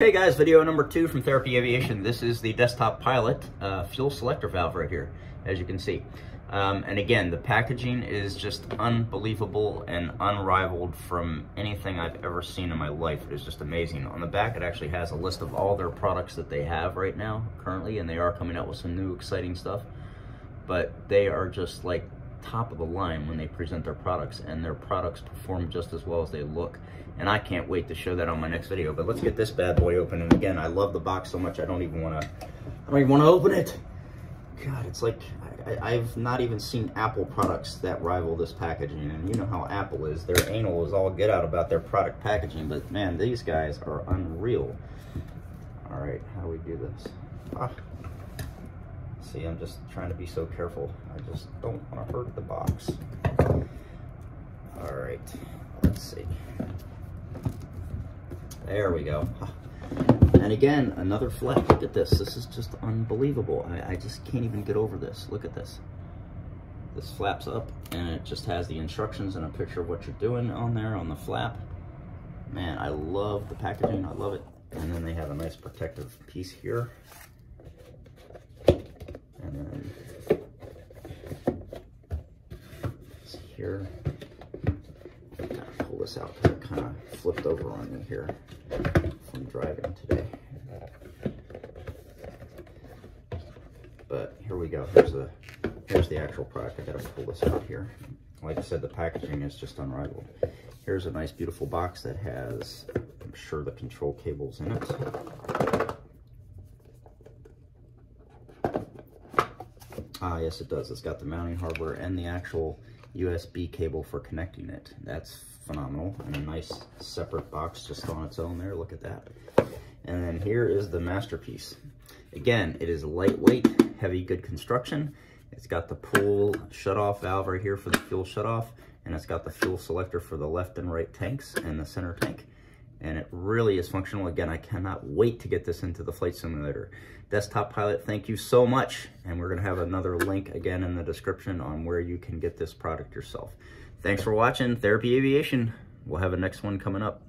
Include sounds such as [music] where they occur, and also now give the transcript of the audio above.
Hey guys, video number two from ThAIRapy Aviation. This is the desktop pilot uh, fuel selector valve right here, as you can see. Um, and again, the packaging is just unbelievable and unrivaled from anything I've ever seen in my life. It is just amazing. On the back, it actually has a list of all their products that they have right now, currently, and they are coming out with some new exciting stuff. But they are just like top of the line when they present their products and their products perform just as well as they look. And I can't wait to show that on my next video. But let's get this bad boy open. And again I love the box so much I don't even want to I don't even want to open it. God it's like I, have not even seen Apple products that rival this packaging. And you know how Apple is. Their anal is all get out about their product packaging. But man these guys are unreal. All right how do we do this? Ah. See, I'm just trying to be so careful. I just don't want to hurt the box. All right, let's see. There we go. [sighs] And again, another flap. Look at this. This is just unbelievable. I, I just can't even get over this. Look at this. This flaps up and it just has the instructions and a picture of what you're doing on there on the flap. Man, I love the packaging. I love it. And then they have a nice protective piece here and then here. Pull this out because it kind of flipped over on me here from driving today. But here we go. Here's the here's the actual product. I gotta pull this out here. Like I said, the packaging is just unrivaled. Here's a nice, beautiful box that has, I'm sure, the control cables in it. Ah, yes it does. It's got the mounting hardware and the actual USB cable for connecting it. That's phenomenal. And a nice separate box just on its own there. Look at that. And then here is the masterpiece. Again, it is lightweight, heavy, good construction. It's got the pull shut-off valve right here for the fuel shut-off, and it's got the fuel selector for the left and right tanks and the center tank and it really is functional. Again, I cannot wait to get this into the flight simulator. Desktop Pilot, thank you so much. And we're gonna have another link again in the description on where you can get this product yourself. Thanks for watching ThAIRapy Aviation. We'll have a next one coming up.